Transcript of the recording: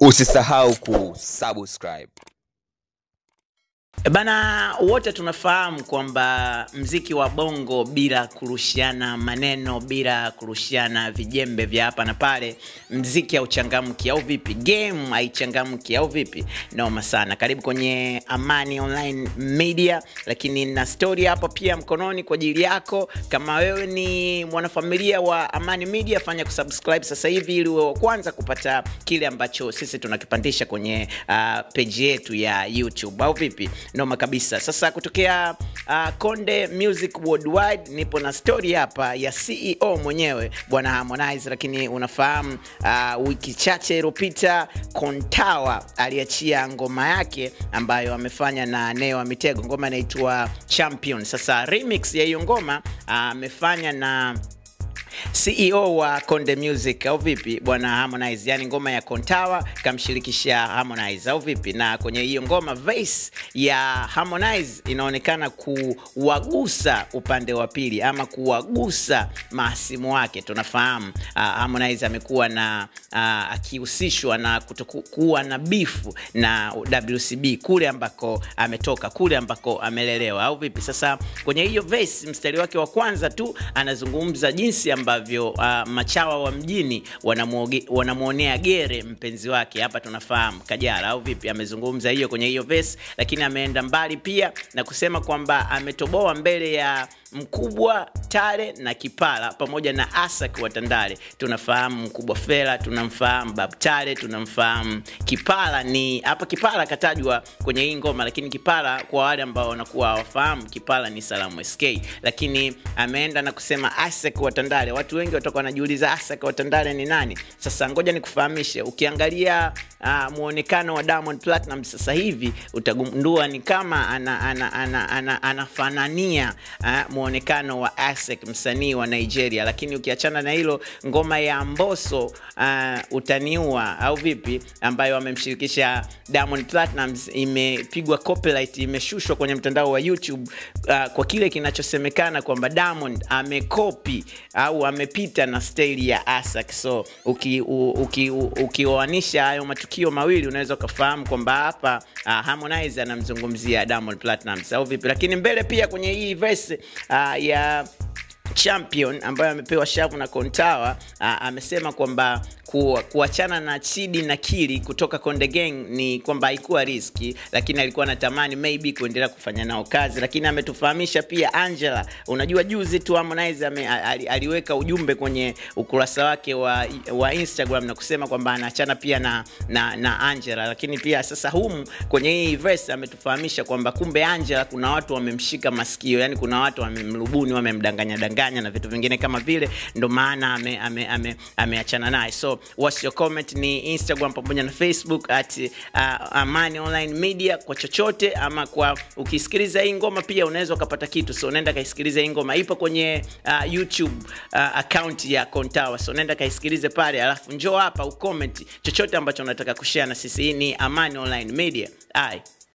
Usisahau kusubscribe. Bana, wote tunafahamu kwamba mziki wa bongo bila kurushiana maneno, bila kurushiana vijembe vya hapa na pale, mziki hauchangamki au vipi? Game haichangamki au vipi? Noma sana. Karibu kwenye Amani Online Media, lakini na story hapa pia mkononi kwa ajili yako. Kama wewe ni mwanafamilia wa Amani Media, fanya kusubscribe sasa hivi ili uwe wa kwanza kupata kile ambacho sisi tunakipandisha kwenye uh, page yetu ya YouTube au vipi? Noma kabisa. Sasa kutokea uh, Konde Music Worldwide, nipo na story hapa ya CEO mwenyewe bwana Harmonize, lakini unafahamu uh, wiki chache iliyopita Kontawa aliachia ngoma yake ambayo amefanya na Neo Mitego, ngoma inaitwa Champion. Sasa remix ya hiyo ngoma amefanya uh, na CEO wa Konde Music au vipi bwana Harmonize, yani ngoma ya Kontawa kamshirikisha Harmonize au vipi? Na kwenye hiyo ngoma verse ya Harmonize inaonekana kuwagusa upande wa pili ama kuwagusa mahasimu wake. Tunafahamu uh, Harmonize amekuwa na uh, akihusishwa na kutokuwa na bifu na WCB kule ambako ametoka, kule ambako amelelewa au vipi? Sasa kwenye hiyo verse mstari wake wa kwanza tu anazungumza jinsi ambavyo uh, machawa wa mjini wanamwonea gere mpenzi wake. Hapa tunafahamu Kajala au vipi, amezungumza hiyo kwenye hiyo verse, lakini ameenda mbali pia na kusema kwamba ametoboa mbele ya Mkubwa Tale na Kipala pamoja na Asak wa Tandale. Tunafahamu Mkubwa Fela, tunamfahamu Bab Tale, tunamfahamu Kipala. Ni hapa Kipala katajwa kwenye hii ngoma, lakini Kipala kwa wale ambao wanakuwa hawafahamu, Kipala ni Salamu SK, lakini ameenda na kusema Asak wa Tandale. Watu wengi watakuwa wanajiuliza hasa kwa Tandale ni nani? Sasa ngoja nikufahamishe, ukiangalia uh, muonekano wa Diamond Platinum sasa hivi utagundua ni kama anafanania ana, ana, ana, ana uh, muonekano wa Asek msanii wa Nigeria, lakini ukiachana na hilo, ngoma ya Mboso uh, utaniua au vipi, ambayo amemshirikisha Diamond Platinum imepigwa copyright, imeshushwa kwenye mtandao wa YouTube uh, kwa kile kinachosemekana kwamba Diamond amekopi au amepita na staili ya Asak. So ukioanisha hayo matukio mawili unaweza ukafahamu kwamba hapa uh, Harmonize anamzungumzia Diamond Platnumz au vipi, lakini mbele pia kwenye hii verse uh, ya champion ambayo amepewa shavu na Kontawa uh, amesema kwamba kuachana na Chidi na Kili kutoka Konde Gang ni kwamba haikuwa riski, lakini alikuwa anatamani maybe kuendelea kufanya nao kazi, lakini ametufahamisha pia Angela. Unajua juzi tu Harmonize ame, ali, aliweka ujumbe kwenye ukurasa wake wa, wa Instagram na kusema kwamba anaachana pia na, na, na Angela, lakini pia sasa humu kwenye hii verse ametufahamisha kwamba kumbe Angela kuna watu wamemshika masikio, yani kuna watu wamemrubuni, wamemdanganya danganya na vitu vingine kama vile, ndo maana ameachana ame, ame, ame naye so what's your comment ni Instagram pamoja na Facebook at uh, Amani Online Media kwa chochote ama kwa ukisikiliza hii ngoma pia unaweza ukapata kitu, so unaenda kaisikilize hii ngoma, ipo kwenye uh, YouTube uh, account ya Kontawa, so nenda kaisikilize pale, alafu njoo hapa ucomment chochote ambacho unataka kushare na sisi. Hii ni Amani Online Media. Ai.